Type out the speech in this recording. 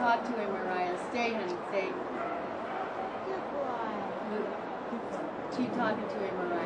Talk to him, Mariah. Stay, honey. Stay. Good boy. Keep talking to him, Mariah.